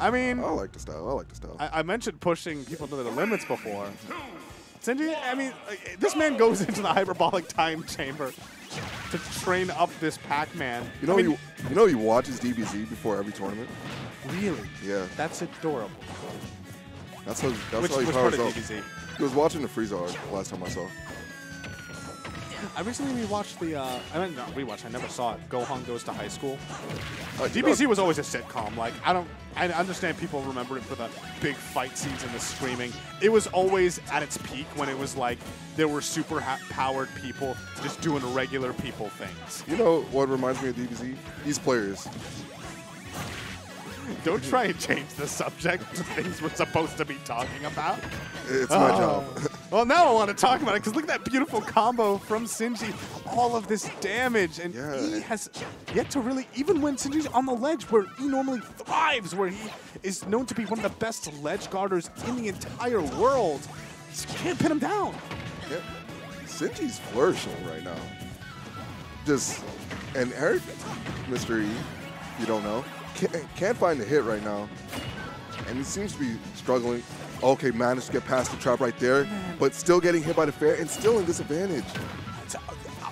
I mean, oh, I like the style. I like the style. I, I mentioned pushing people to their limits before. Sinji, I mean, uh, this man goes into the hyperbolic time chamber to train up this Pac-Man. you know I mean, you you know he watches DBZ before every tournament. really? Yeah, That's adorable. that's how that's Which, how he powers up. DBZ? He was watching the Frieza arc last time I saw. I recently rewatched the. Uh, I mean, not rewatched. I never saw it. Gohan goes to high school. Uh, you DBZ was always a sitcom. Like I don't. I understand people remember it for the big fight scenes and the screaming. It was always at its peak when it was like there were super powered people just doing regular people things. You know what reminds me of DBZ? These players. Don't try and change the subject to things we're supposed to be talking about. It's my Oh. job. Well, now I want to talk about it because look at that beautiful combo from Sinji. All of this damage, and Yeah. he has yet to really, even when Sinji's on the ledge where he normally thrives, where he is known to be one of the best ledge guarders in the entire world, just can't pin him down. Yeah. Sinji's flourishing right now. Just and Eric, Mr. E, you don't know, can't, can't find a hit right now, and he seems to be struggling. Okay, managed to get past the trap right there, but still getting hit by the fair and still in disadvantage.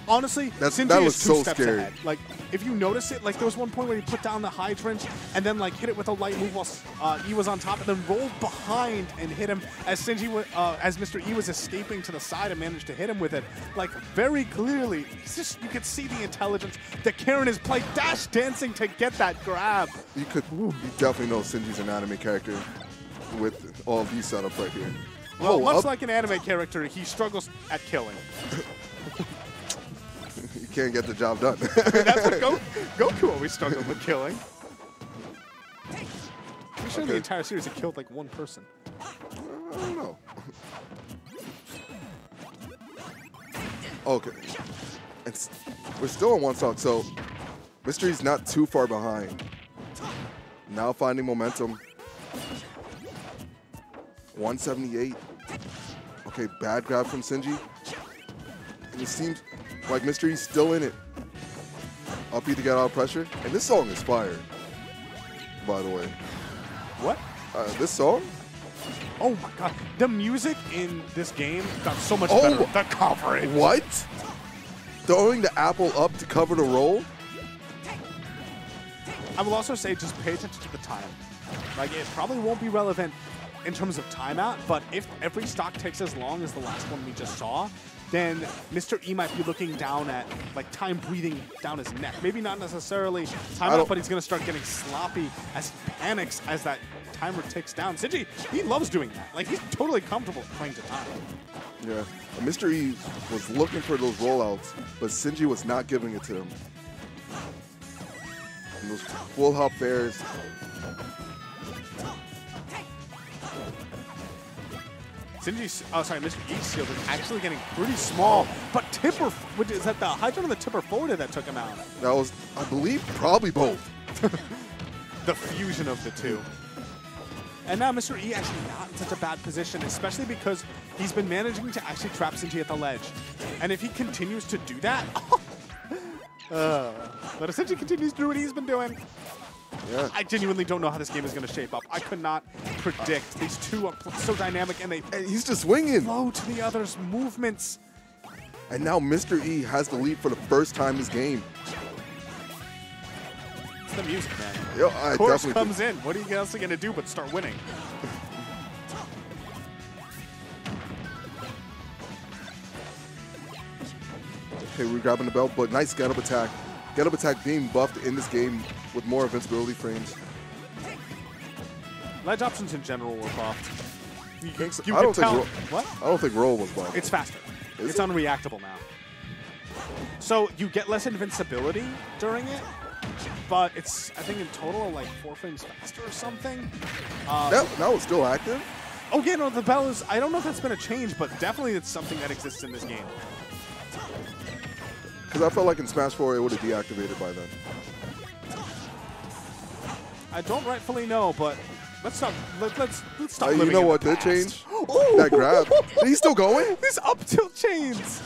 Honestly, That's- Sinji that is looks two so steps scary. ahead. Like, if you notice it, like there was one point where he put down the hydrant and then like hit it with a light move while uh, E was on top, and then rolled behind and hit him as Sinji, uh, as Mr. E was escaping to the side and managed to hit him with it. Like very clearly, just you could see the intelligence that Karen is playing dash dancing to get that grab. You could, you definitely know Sinji's an anime character with all these setups right here. Well, oh, much up- like an anime character, he struggles at killing. can't get the job done. That's what Go- Goku always struggled with killing. I'm sure in the entire series he killed like one person. I don't know. Okay. It's, we're still on one stock, so Mr. E's not too far behind. Now finding momentum. 178. Okay, bad grab from Sinji. And it seems like Mr. E's still in it. Up B to get out of pressure. And this song is fire, by the way. What? Uh, this song? Oh my god. The music in this game got so much Oh. better. The coverage. What? Throwing the apple up to cover the roll? I will also say just pay attention to the time. Like it probably won't be relevant in terms of timeout, but if every stock takes as long as the last one we just saw, then Mr. E might be looking down at like time breathing down his neck. Maybe not necessarily timeout, don't- but he's gonna start getting sloppy as he panics as that timer ticks down. Sinji, he loves doing that. Like he's totally comfortable playing to time. Yeah. Mr. E was looking for those rollouts, but Sinji was not giving it to him. And those full hop bairs. Sinji's, oh sorry, Mr. E's shield is actually getting pretty small, but Tipper, which is that the hydrant and the Tipper forwarded that took him out. That was, I believe, probably both. The fusion of the two. And now Mr. E actually not in such a bad position, especially because he's been managing to actually trap Sinji at the ledge. And if he continues to do that, uh, but if Sinji continues to do what he's been doing, Yeah. I genuinely don't know how this game is going to shape up. I could not predict. These two are so dynamic and they And he's just swinging. flow to the other's movements. And now Mr. E has the lead for the first time this game. It's the music, man. Yeah, I Chorus definitely comes in. What are you else going to do but start winning? Okay, we're grabbing the bell, but nice get up attack. Get up attack being buffed in this game with more invincibility frames. Ledge options in general were buffed. You, so? you I don't think tell. what? I don't think roll was buffed. It's faster. Is it's it? unreactable now. So you get less invincibility during it, but it's I think in total like four frames faster or something. Uh, that, that was still active? Oh yeah, no, the bell is. I don't know if that's been a change, but definitely it's something that exists in this game. Because I felt like in Smash 4 it would have deactivated by then. I don't rightfully know, but let's stop. Let, let's let's stop. Uh, you know what the did change? Ooh. That grab. He's still going? These up tilt chains.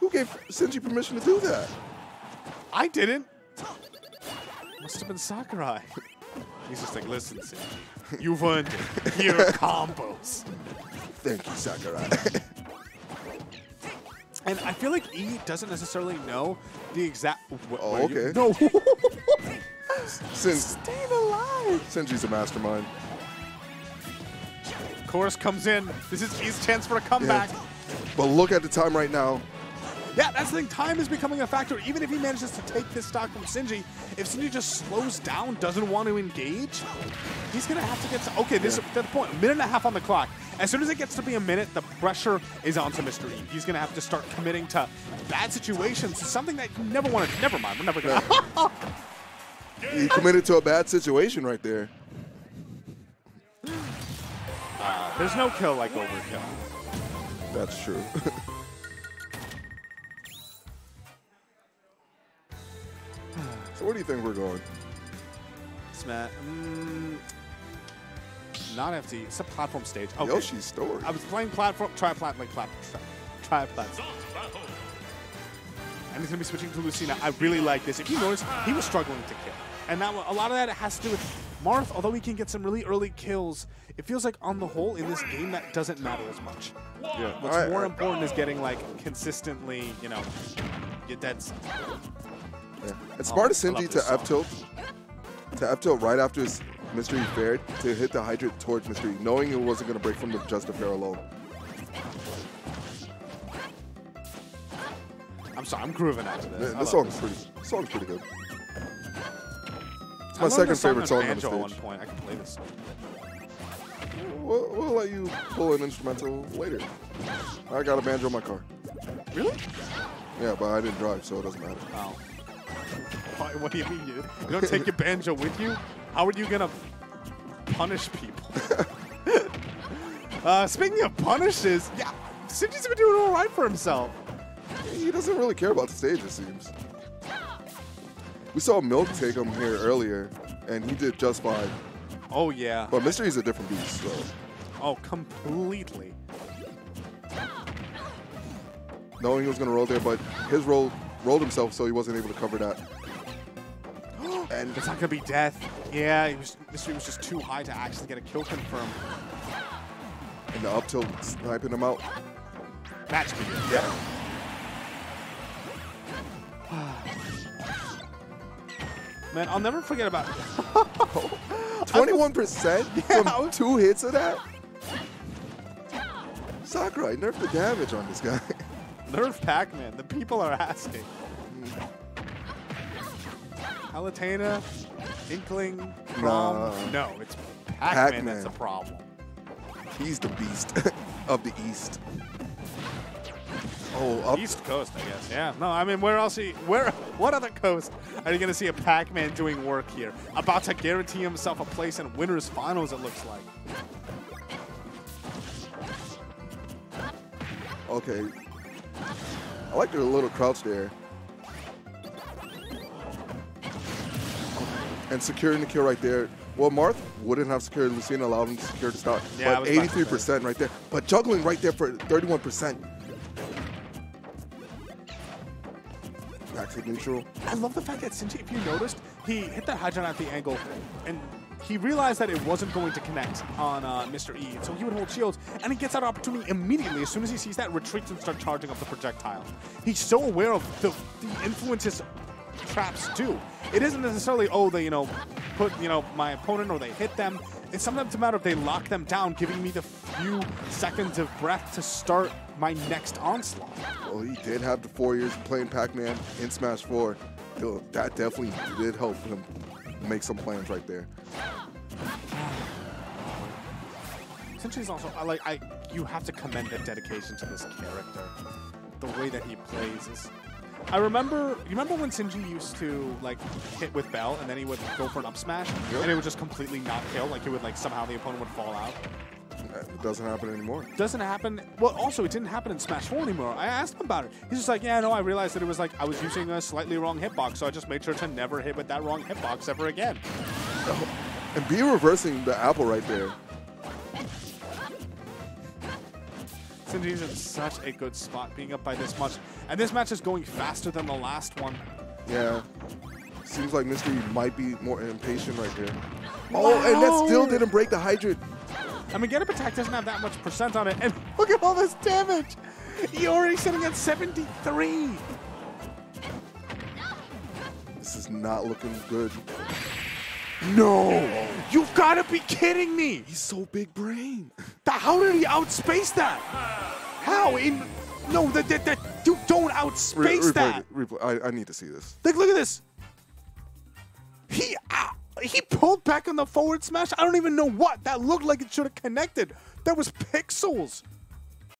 Who gave Sinji permission to do that? I didn't. Must have been Sakurai. He's just like, listen, Sinji, you've earned it. Here are combos. Thank you, Sakurai. And I feel like E doesn't necessarily know the exact. Oh, where you- okay. no. Since Staying alive. Sinji's a mastermind. Chorus comes in. This is his chance for a comeback. But look at the time right now. Yeah, that's the thing. Time is becoming a factor. Even if he manages to take this stock from Sinji, if Sinji just slows down, doesn't want to engage, he's going to have to get to. Okay, this is the point. A minute and a half on the clock. As soon as it gets to be a minute, the pressure is onto Mr. E. He's going to have to start committing to bad situations, something that you never wanted. Never mind. We're never going to. He committed to a bad situation right there. There's no kill like overkill. That's true. so where do you think we're going? Smash. Mm, not FD. It's a platform stage. Okay. Yoshi's story. I was playing platform, try plat, like plat, try, try plat. And he's gonna be switching to Lucina. I really like this. If you notice, he was struggling to kill, and that a lot of that has to do with Marth. Although he can get some really early kills, it feels like on the whole in this game that doesn't matter as much. yeah. What's I- more important is getting like consistently, you know, get that. Yeah. It's smart of Sinji to song. up tilt, to up tilt right after his Mystery fared to hit the hydrant towards Mystery, knowing it wasn't going to break from the just a alone. I'm sorry, I'm grooving out to this. Love this song's pretty. This song's pretty good. It's my second favorite song on the at one stage. point. I can play this. We'll, we'll let you pull an instrumental later. I got a banjo in my car. Really? Yeah, but I didn't drive, so it doesn't matter. Oh. Why, what do you mean? You, you don't take your banjo with you? How are you gonna punish people? uh, speaking of punishes, yeah, Sinji's been doing all right for himself. He doesn't really care about the stage, it seems. We saw Milk take him here earlier, and he did just fine. Oh yeah. But Mr. E's a different beast, so Oh, completely. knowing he was going to roll there, but his roll rolled himself, so he wasn't able to cover that. And It's not gonna be death. Yeah, he was, Mystery was just too high to actually get a kill confirmed. and the up tilt sniping him out. Match begins. Yeah. Man, I'll never forget about. it. 21% Yeah. from two hits of that? Sakurai, nerf the damage on this guy. Nerf Pac-Man. The people are asking. Palutena, Inkling, ROB. Nah. No, it's Pac-Man, Pac-Man. that's a problem. He's the beast of the East. Oh, up East Coast, I guess. Yeah. No, I mean, where else? He, where? What other coast are you going to see a Pac-Man doing work here? About to guarantee himself a place in winners finals. It looks like. Okay. I like the little crouch there. And securing the kill right there. Well, Marth wouldn't have secured Lucina, allowed him to secure the stock. Yeah, but was about to 83% right there. But juggling right there for 31%. Back to neutral. I love the fact that Sinji, if you noticed, he hit that high jump at the angle, and he realized that it wasn't going to connect on uh, Mr. E, so he would hold shields, and he gets that opportunity immediately. As soon as he sees that, retreats and starts charging up the projectile. He's so aware of the, the influences traps do. It isn't necessarily, oh, they, you know, put, you know, my opponent or they hit them. It's sometimes a matter of they lock them down, giving me the few seconds of breath to start my next onslaught. Well, he did have the four years playing Pac-Man in Smash 4. Yo, That definitely did help him make some plans right there. Essentially, also I like I. You have to commend the dedication to this character. The way that he plays is. I remember. You remember when Sinji used to like hit with Bell and then he would go for an up smash Yep. and it would just completely not kill. Like it would like somehow the opponent would fall out. It doesn't happen anymore. Doesn't happen. Well, also it didn't happen in Smash 4 anymore. I asked him about it. He's just like, yeah, no. I realized that it was like I was using a slightly wrong hitbox, so I just made sure to never hit with that wrong hitbox ever again. Oh, and be reversing the apple right there. Sinji's in such a good spot, being up by this much, and this match is going faster than the last one. Yeah. Seems like Mystery might be more impatient right there. Oh, and that still didn't break the hydrant. I mean, Get Up Attack doesn't have that much percent on it, and look at all this damage. He already sitting at 73. This is not looking good. No, you've got to be kidding me. He's so big brain. How did he outspace that? How? In no, that that, that you don't outspace Re- that. replay. I, I need to see this. Like, look at this. He uh, he pulled back on the forward smash. I don't even know what that looked like. It should have connected. That was pixels.